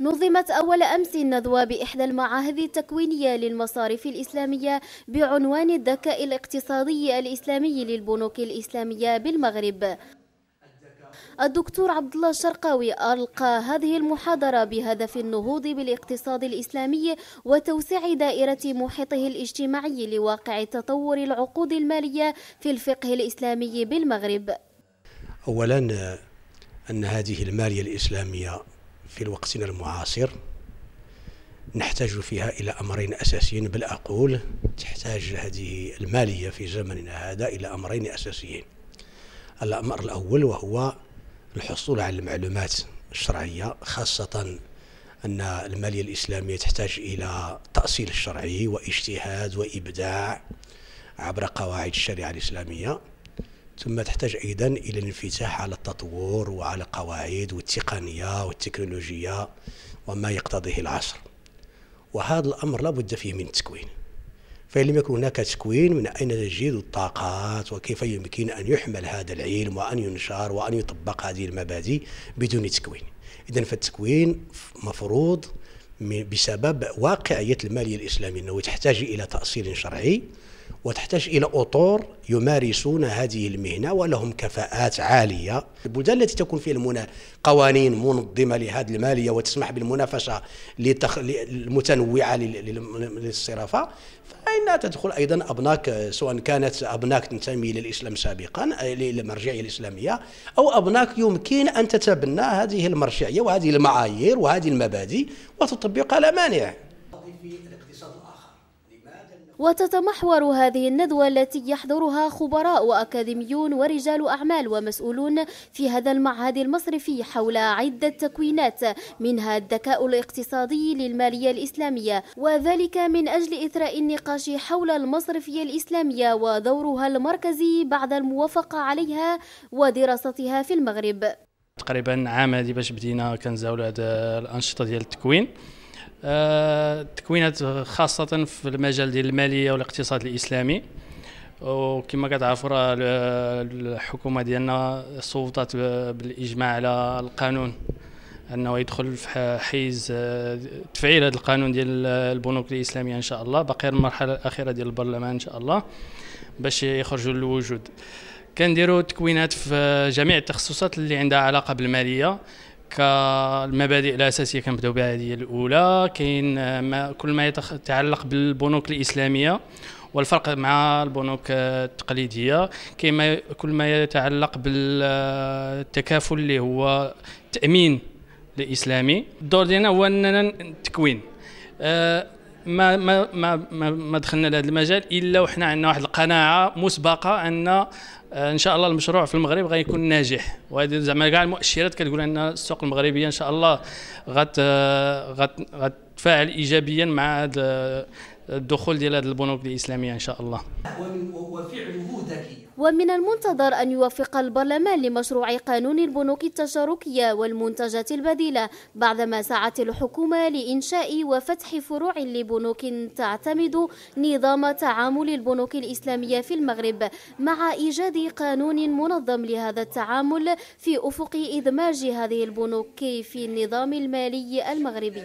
نظمت أول أمس الندوة بإحدى المعاهد التكوينية للمصارف الإسلامية بعنوان الذكاء الاقتصادي الإسلامي للبنوك الإسلامية بالمغرب. الدكتور عبد الله الشرقاوي ألقى هذه المحاضرة بهدف النهوض بالاقتصاد الإسلامي وتوسيع دائرة محيطه الاجتماعي لواقع تطور العقود المالية في الفقه الإسلامي بالمغرب. أولا أن هذه المالية الإسلامية في وقتنا المعاصر. نحتاج فيها إلى أمرين أساسيين. بل أقول تحتاج هذه المالية في زمننا هذا إلى أمرين أساسيين. الأمر الأول وهو الحصول على المعلومات الشرعية خاصة أن المالية الإسلامية تحتاج إلى تأصيل الشرعي واجتهاد وإبداع عبر قواعد الشريعة الإسلامية. ثم تحتاج أيضا إلى الانفتاح على التطور وعلى قواعد والتقنية والتكنولوجيا وما يقتضيه العصر. وهذا الأمر لا بد فيه من التكوين فإن لم يكن هناك تكوين من أين تجد الطاقات؟ وكيف يمكن أن يحمل هذا العلم وأن ينشر وأن يطبق هذه المبادئ بدون تكوين؟ إذا فالتكوين مفروض بسبب واقعية المالية الإسلامية أنه تحتاج إلى تأصيل شرعي وتحتاج إلى أطور يمارسون هذه المهنة ولهم كفاءات عالية. البلدان التي تكون فيها قوانين منظمة لهذه المالية وتسمح بالمنافسة المتنوعة للصرافة فإنها تدخل أيضا أبناك سواء كانت أبناك تنتمي للإسلام سابقا للمرجعية الإسلامية أو أبناك يمكن أن تتبنى هذه المرجعية وهذه المعايير وهذه المبادئ وتطبقها لا مانع. وتتمحور هذه الندوة التي يحضرها خبراء وأكاديميون ورجال أعمال ومسؤولون في هذا المعهد المصرفي حول عدة تكوينات منها الذكاء الاقتصادي للمالية الإسلامية وذلك من أجل إثراء النقاش حول المصرفية الإسلامية ودورها المركزي بعد الموافقة عليها ودراستها في المغرب. تقريبا عام هذه باش بدينا كنزاولوا هذه الأنشطة ديال التكوين. تكوينات خاصة في المجال ديال المالية والاقتصاد الإسلامي. وكما كتعرفوا راه الحكومة ديالنا صوتت بالإجماع على القانون أنه يدخل في حيز تفعيل هذا القانون ديال البنوك الإسلامية إن شاء الله باقي المرحلة الأخيرة ديال البرلمان إن شاء الله باش يخرجوا للوجود. كنديروا تكوينات في جميع التخصصات اللي عندها علاقة بالمالية. كالمبادئ الأساسية كنبداو بها هذه الأولى. كاين كل ما يتعلق بالبنوك الإسلامية والفرق مع البنوك التقليدية. كاين كل ما يتعلق بالتكافل اللي هو تأمين الإسلامي. الدور ديالنا هو أننا التكوين آه، ما ما ما ما دخلنا لهذا المجال إلا وحنا عندنا واحد القناعة مسبقة أن آه، إن شاء الله المشروع في المغرب غيكون ناجح. وهذه زعما كاع المؤشرات كتقول أن السوق المغربيه إن شاء الله غت غتفاعل ايجابيا مع هذا الدخول ديال هذه البنوك الإسلامية إن شاء الله. وفعله ذكي ومن المنتظر أن يوفق البرلمان لمشروع قانون البنوك التشاركية والمنتجات البديلة بعدما سعت الحكومة لإنشاء وفتح فروع لبنوك تعتمد نظام تعامل البنوك الإسلامية في المغرب مع إيجاد قانون منظم لهذا التعامل في أفق إدماج هذه البنوك في النظام المالي المغربي.